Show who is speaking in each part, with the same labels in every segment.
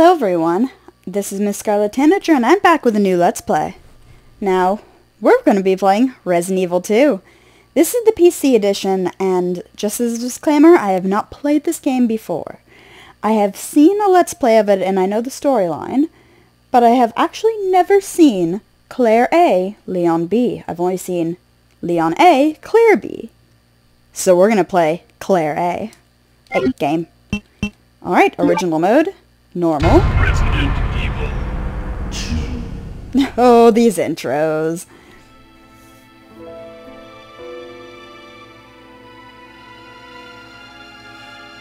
Speaker 1: Hello everyone, this is Miss Scarlet Tanager and I'm back with a new Let's Play. Now, we're going to be playing Resident Evil 2. This is the PC edition and just as a disclaimer, I have not played this game before. I have seen a Let's Play of it and I know the storyline, but I have actually never seen Claire A, Leon B. I've only seen Leon A, Claire B. So we're going to play Claire A. Hey, game. Alright, original mode. Normal.
Speaker 2: Resident Evil.
Speaker 1: Oh, these intros.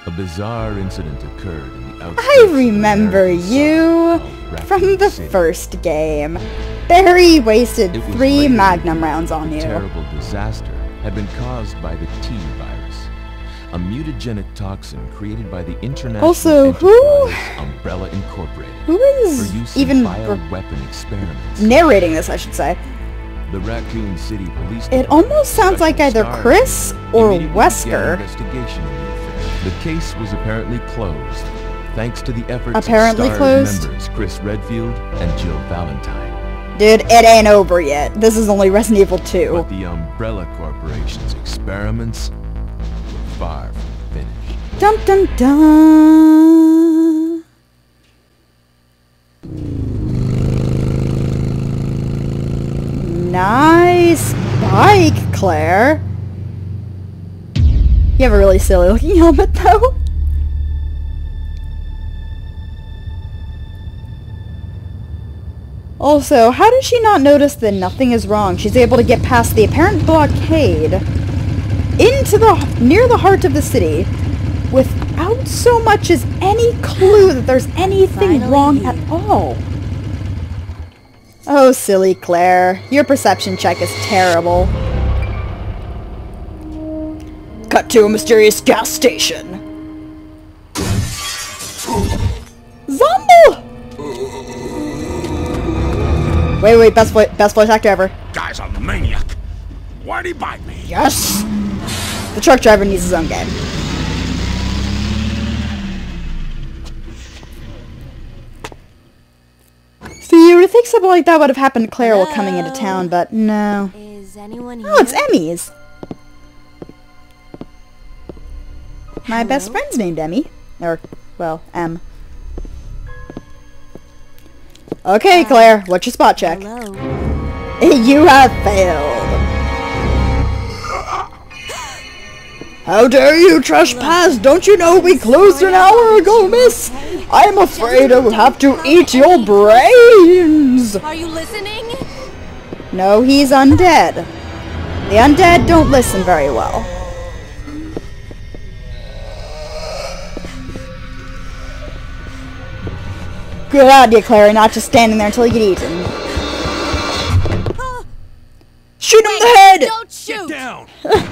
Speaker 3: A bizarre incident occurred in the outskirts
Speaker 1: I remember you from the
Speaker 3: City.
Speaker 1: first game. Barry wasted three magnum rounds on you.
Speaker 3: terrible disaster had been caused by the T virus, a mutagenic toxin created by the international
Speaker 1: Also, who-
Speaker 3: Umbrella Incorporated
Speaker 1: Who
Speaker 3: use
Speaker 1: even
Speaker 3: bioweapon experiments.
Speaker 1: narrating this, I should say?
Speaker 3: The Raccoon City Police
Speaker 1: It almost sounds like either Chris or Wesker.
Speaker 3: investigation in the. The case was apparently closed, thanks to the efforts
Speaker 1: Apparently
Speaker 3: of
Speaker 1: closed?
Speaker 3: members Chris Redfield and Jill Valentine.
Speaker 1: Dude, it ain't over yet. This is only Resident Evil 2.
Speaker 3: But the Umbrella Corporation's experiments from finished.
Speaker 1: Dun dun dun! Nice bike, Claire. You have a really silly looking helmet though. Also, how does she not notice that nothing is wrong? She's able to get past the apparent blockade into the near the heart of the city without so much as any clue that there's anything
Speaker 4: Finally
Speaker 1: wrong at all. Oh, silly Claire. Your perception check is terrible. Cut to a mysterious gas station. Zombo! Wait, wait, best voice, best voice actor ever.
Speaker 2: Guy's a maniac. Why'd he bite me?
Speaker 1: Yes! The truck driver needs his own game. See, you would think something like that would have happened to Claire while coming into town, but no.
Speaker 4: Is anyone here?
Speaker 1: Oh, it's Emmy's. My best friend's named Emmy. Or, well, M. Okay, uh, Claire, what's your spot check?
Speaker 4: Hello.
Speaker 1: You have failed. How dare you trespass? Don't you know we closed an hour ago, miss? I'm afraid I will have to eat your brains.
Speaker 4: Are you listening?
Speaker 1: No, he's undead. The undead don't listen very well. Good idea, Clary, not just standing there until you get eaten. Shoot him in the head!
Speaker 4: Don't shoot!
Speaker 2: Get Down.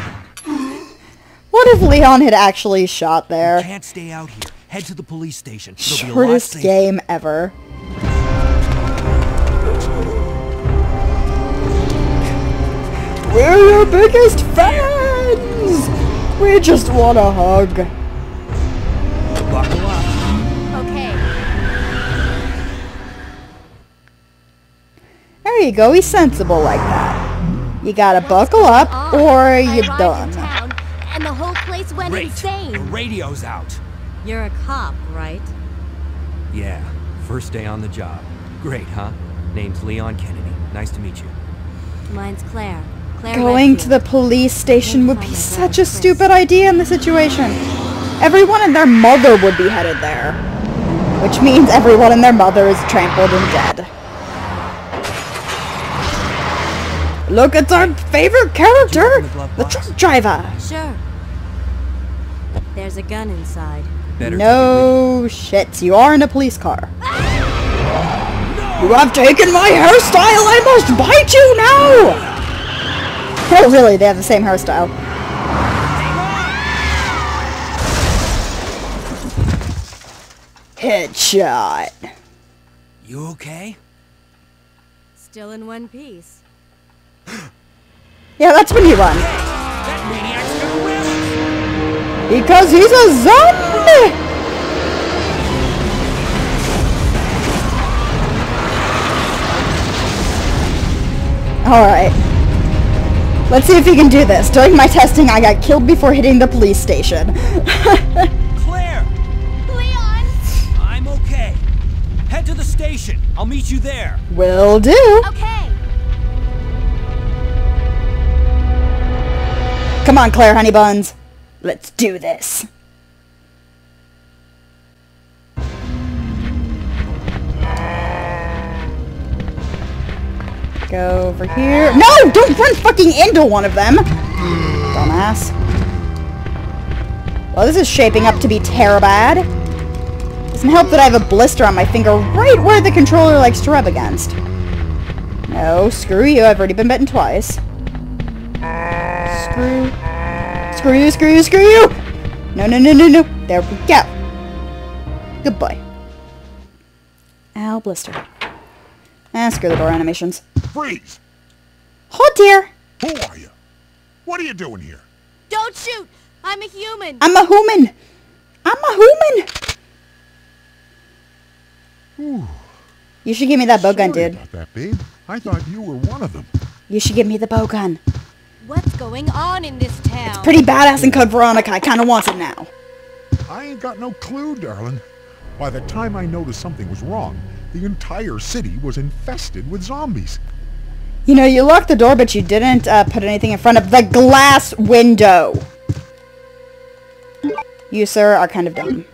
Speaker 1: What if Leon had actually shot there?
Speaker 5: Can't stay out here. Head to the police station. It'll be a lot
Speaker 1: Shortest game ever. We're your biggest fans! We just want a hug.
Speaker 5: Buckle up.
Speaker 4: Okay.
Speaker 1: There you go, he's sensible like that. You gotta buckle up or you're done.
Speaker 4: Went
Speaker 5: Great. The radio's out.
Speaker 4: You're a cop, right?
Speaker 5: Yeah. First day on the job. Great, huh? Name's Leon Kennedy. Nice to meet you.
Speaker 4: Mine's Claire. Claire
Speaker 1: Going to the police station would be such a
Speaker 4: Chris.
Speaker 1: stupid idea in the situation. Everyone and their mother would be headed there. Which means everyone and their mother is trampled and dead. Look, it's our favorite character!
Speaker 5: the glove
Speaker 1: The
Speaker 5: box?
Speaker 1: truck driver!
Speaker 4: Sure. There's a gun inside.
Speaker 5: Better
Speaker 1: No shit, you are in a police car. You have taken my hairstyle! I must bite you now! Oh, really? They have the same hairstyle. Headshot.
Speaker 5: take it with you. You okay?
Speaker 4: Still in one piece.
Speaker 1: Yeah, that's when you run. Because he's a zombie! Alright. Let's see if he can do this. During my testing, I got killed before hitting the police station.
Speaker 5: Claire!
Speaker 4: Leon!
Speaker 5: I'm okay. Head to the station. I'll meet you there.
Speaker 1: Will do.
Speaker 4: Okay.
Speaker 1: Come on, Claire, honey buns. Let's do this. Go over here. No! Don't run fucking into one of them! Dumbass. Well, this is shaping up to be terribad. Doesn't help that I have a blister on my finger right where the controller likes to rub against. No, screw you. I've already been bitten twice. Screw. Screw you, screw you, screw you! No, no, no, no, no. There we go. Good boy. Ow, blister. Ah, screw the door animations.
Speaker 2: Freeze!
Speaker 1: Oh dear!
Speaker 2: Who are you? What are you doing here?
Speaker 4: Don't shoot! I'm a human!
Speaker 1: I'm a human! I'm a human! You should give me that bow gun, dude.
Speaker 2: about that, babe. I thought you were one of them.
Speaker 1: You should give me the bow gun.
Speaker 4: What's going on in this town?
Speaker 1: It's Pretty badass in Code Veronica. I kinda want it now.
Speaker 2: I ain't got no clue, darling. By the time I noticed something was wrong, the entire city was infested with zombies.
Speaker 1: You know, you locked the door, but you didn't uh, put anything in front of the glass window. You, sir, are kind of dumb.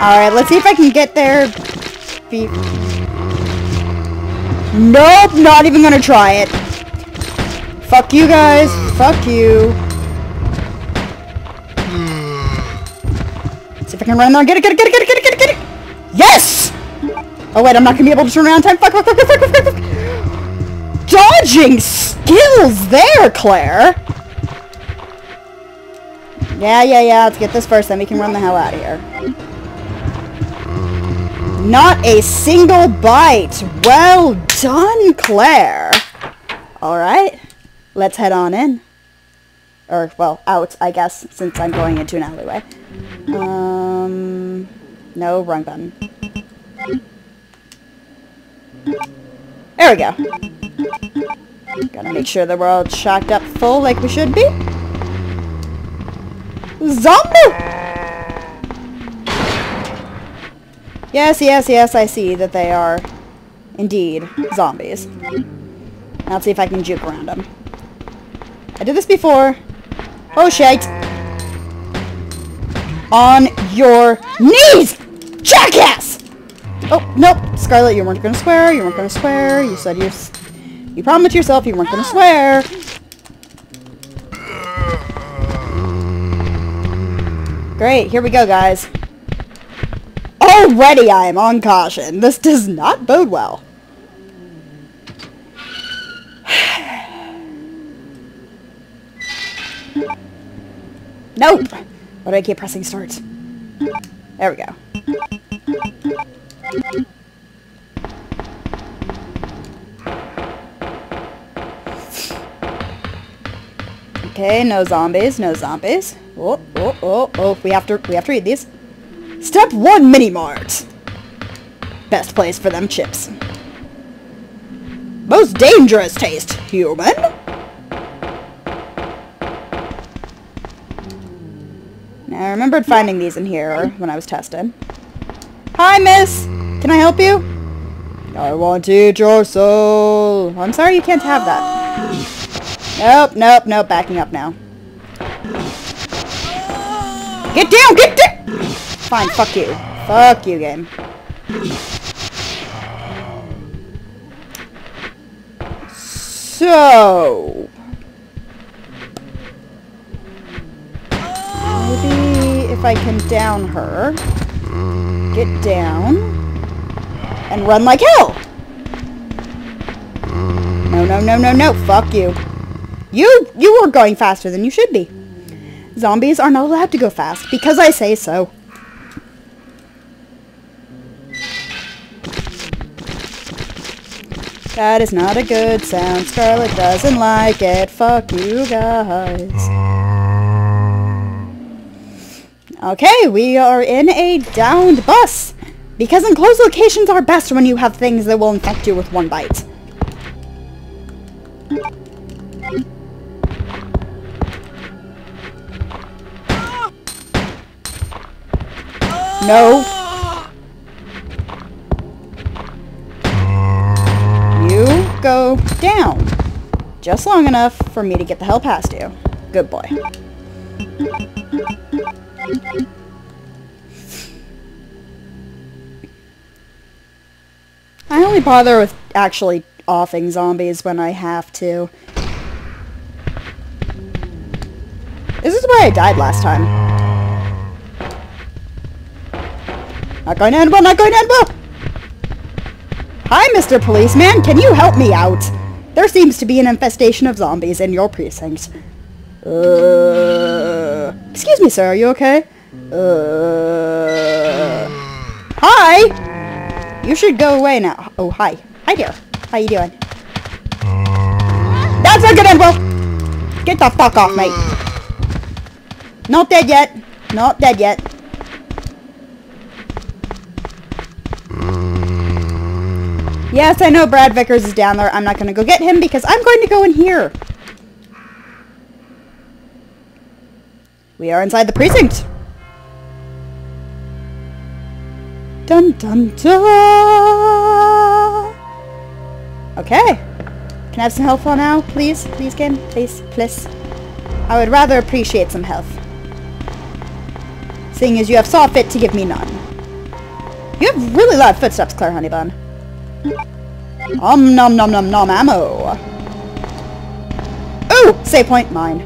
Speaker 1: Alright, let's see if I can get there. Nope, not even gonna try it. Fuck you guys. Fuck you. See if I can run there. Get it, get it, get it, get it, get it, get it, get it. Yes! Oh wait, I'm not gonna be able to turn around time. Fuck, fuck, fuck, fuck, fuck, fuck, fuck. Dodging skills there, Claire. Yeah, yeah, yeah. Let's get this first, then we can run the hell out of here. Not a single bite. Well done, Claire. Alright. Let's head on in. Or, well, out, I guess, since I'm going into an alleyway. Um, no, wrong button. There we go. Gotta make sure that we're all shocked up full like we should be. Zombie! Yes, yes, yes, I see that they are indeed zombies. Now let's see if I can juke around them. I did this before. Oh shit! On your knees! Jackass! Oh, nope. Scarlet, you weren't gonna swear. You weren't gonna swear. You said you... You promised yourself you weren't gonna swear. Great, here we go, guys. Already I am on caution. This does not bode well. Nope! Why do I keep pressing start? There we go. Okay, no zombies, no zombies. Oh, oh, oh, oh, we have to, we have to read these. Step 1 Mini Mart. Best place for them chips. Most dangerous taste, human. Now, I remembered finding these in here when I was tested. Hi, miss! Can I help you? I want to eat your soul. I'm sorry you can't have that. Nope, nope, nope. Backing up now. Get down! Get down! Fine, fuck you. Fuck you, game. So... Maybe if I can down her, get down, and run like hell. No, no, no, no, no. Fuck you. You, you were going faster than you should be. Zombies are not allowed to go fast because I say so. That is not a good sound. Scarlet doesn't like it. Fuck you guys. Okay, we are in a downed bus. Because enclosed locations are best when you have things that will infect you with one bite. No. Go down. Just long enough for me to get the hell past you. Good boy. I only bother with actually offing zombies when I have to. This is why I died last time. Not going to end well, not going to end well! Hi, Mr. Policeman, can you help me out? There seems to be an infestation of zombies in your precinct. Uh, excuse me, sir, are you okay? Uh, hi! You should go away now. Oh, hi. Hi there. How you doing? That's not gonna! Get the fuck off, mate. Not dead yet. Not dead yet. Yes, I know Brad Vickers is down there. I'm not going to go get him because I'm going to go in here. We are inside the precinct. Dun dun dun. Okay. Can I have some health for now, please? Please, game? Please, please. I would rather appreciate some health. Seeing as you have saw fit to give me none. You have really loud footsteps, Claire Honeybun. Um nom nom nom nom ammo. Ooh! Save point mine.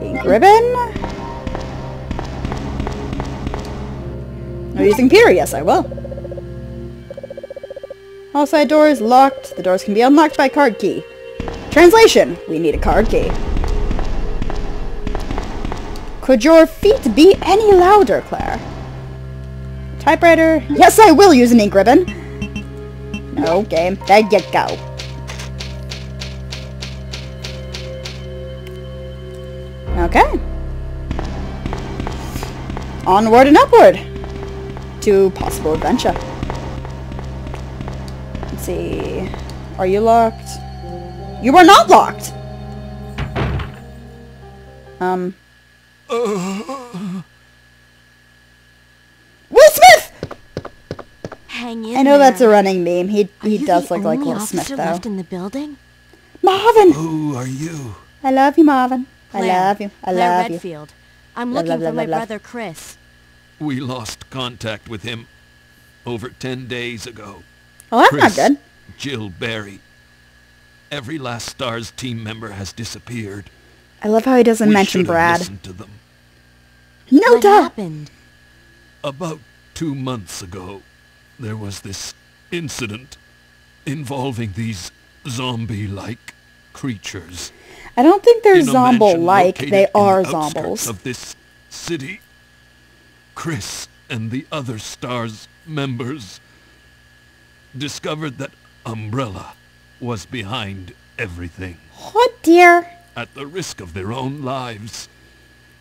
Speaker 1: Ink ribbon. No using computer, yes I will. All side doors locked. The doors can be unlocked by card key. Translation. We need a card key. Could your feet be any louder, Claire? Typewriter. Yes, I will use an ink ribbon. Game. There you go. Okay. Onward and upward to possible adventure. Let's see. Are you locked? You are not locked! Um. Will Smith!
Speaker 4: Hang in
Speaker 1: I know that's a running meme. He
Speaker 4: Are
Speaker 1: he does look like Will Smith
Speaker 4: officer
Speaker 1: though.
Speaker 4: left in the building?
Speaker 1: Marvin!
Speaker 6: Who are you?
Speaker 1: I love you, Marvin. I love you. I
Speaker 4: Claire
Speaker 1: love you.
Speaker 4: Redfield. I'm
Speaker 1: Love,
Speaker 4: looking
Speaker 1: love,
Speaker 4: for
Speaker 1: love,
Speaker 4: my
Speaker 1: love, love.
Speaker 4: brother Chris.
Speaker 6: We lost contact with him over ten days ago.
Speaker 1: Oh, that's
Speaker 6: Chris,
Speaker 1: not good.
Speaker 6: Jill Barry. Every last STARS team member has disappeared.
Speaker 1: I love how he doesn't
Speaker 6: we
Speaker 1: mention
Speaker 6: should have
Speaker 1: Brad.
Speaker 6: listened to them.
Speaker 1: No
Speaker 4: what
Speaker 1: duh.
Speaker 4: happened?
Speaker 6: About two months ago, there was this incident involving these zombie-like creatures.
Speaker 1: I don't think they're
Speaker 6: in a mansion
Speaker 1: zombo-like.
Speaker 6: located
Speaker 1: They
Speaker 6: the
Speaker 1: are
Speaker 6: outskirts
Speaker 1: zombies.
Speaker 6: Of this city, Chris and the other STARS members discovered that Umbrella was behind everything,
Speaker 1: What, dear?
Speaker 6: at the risk of their own lives.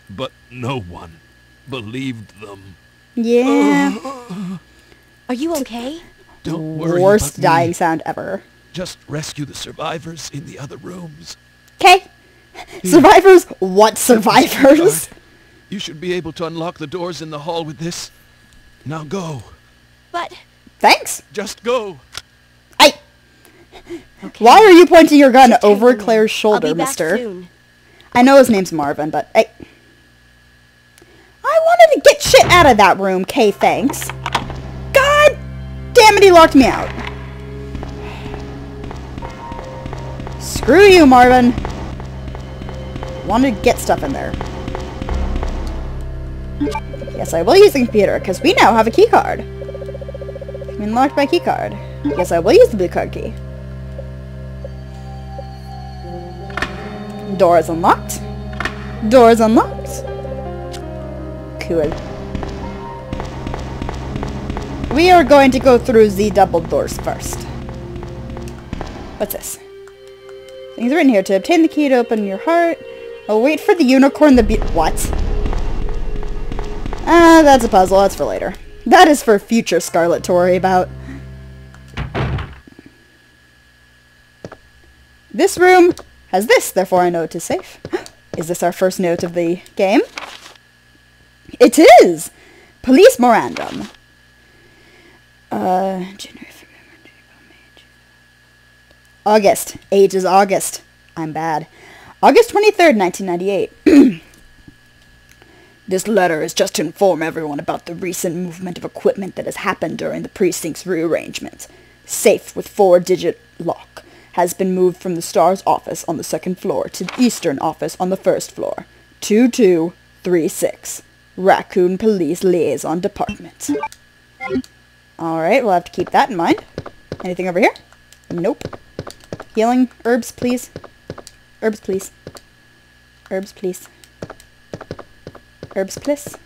Speaker 6: But no one believed them.
Speaker 1: Yeah.
Speaker 4: Are you okay?
Speaker 6: Don't worry
Speaker 1: Worst
Speaker 6: about
Speaker 1: dying
Speaker 6: me.
Speaker 1: sound ever.
Speaker 6: Just rescue the survivors in the other rooms.
Speaker 1: Okay. Survivors? What survivors?
Speaker 6: You should be able to unlock the doors in the hall with this. Now go.
Speaker 4: But
Speaker 1: Thanks.
Speaker 6: Just go.
Speaker 1: I.
Speaker 4: okay.
Speaker 1: Why are you pointing your gun
Speaker 4: Sit
Speaker 1: over
Speaker 4: with me.
Speaker 1: Claire's
Speaker 4: I'll
Speaker 1: shoulder,
Speaker 4: be back
Speaker 1: mister?
Speaker 4: soon.
Speaker 1: I know his name's Marvin, but I... I wanted to get shit out of that room, Kay, thanks. Damn it, he locked me out. Screw you, Marvin. Wanted to get stuff in there. Yes, I will use the computer, because we now have a key card. I'm unlocked by key card. Yes, I will use the blue card key. Door is unlocked. Door is unlocked. Cool. We are going to go through the double doors first. What's this? Things written here. To obtain the key to open your heart. Oh, wait for the unicorn the be- What? Ah, that's a puzzle. That's for later. That is for future Scarlet to worry about. This room has this, therefore I know it is safe. Is this our first note of the game? It is! Police memorandum. Uh, January, February, August. Age is August. I'm bad. August 23rd, 1998. this letter is just to inform everyone about the recent movement of equipment that has happened during the precinct's rearrangement. Safe with four-digit lock has been moved from the STARS office on the second floor to the Eastern office on the first floor. 2236. Raccoon Police Liaison Department. Alright, we'll have to keep that in mind. Anything over here? Nope. Healing herbs, please. Herbs, please. Herbs, please. Herbs, please.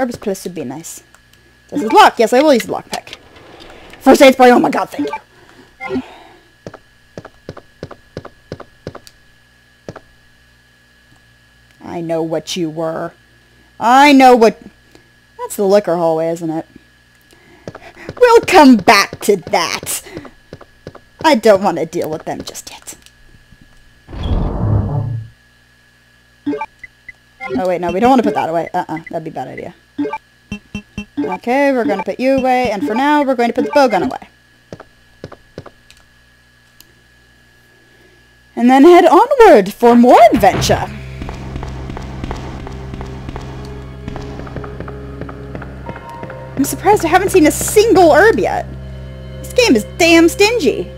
Speaker 1: Herbs, please would be nice. This is lock. Yes, I will use the lockpick. First aid spray. Oh my god, thank you. I know what you were. I know what... That's the liquor hallway, isn't it? We'll come back to that. I don't want to deal with them just yet. Oh wait, no, we don't want to put that away. Uh-uh, that'd be a bad idea. Okay, we're going to put you away, and for now, we're going to put the bowgun away. And then head onward for more adventure. I'm surprised I haven't seen a single herb yet. This game is damn stingy.